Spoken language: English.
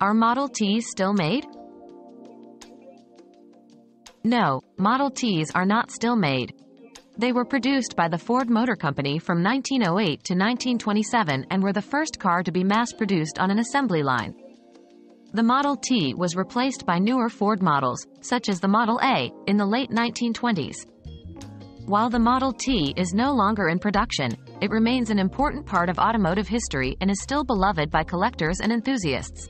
Are Model Ts still made? No, Model Ts are not still made. They were produced by the Ford Motor Company from 1908 to 1927 and were the first car to be mass-produced on an assembly line. The Model T was replaced by newer Ford models, such as the Model A, in the late 1920s. While the Model T is no longer in production, it remains an important part of automotive history and is still beloved by collectors and enthusiasts.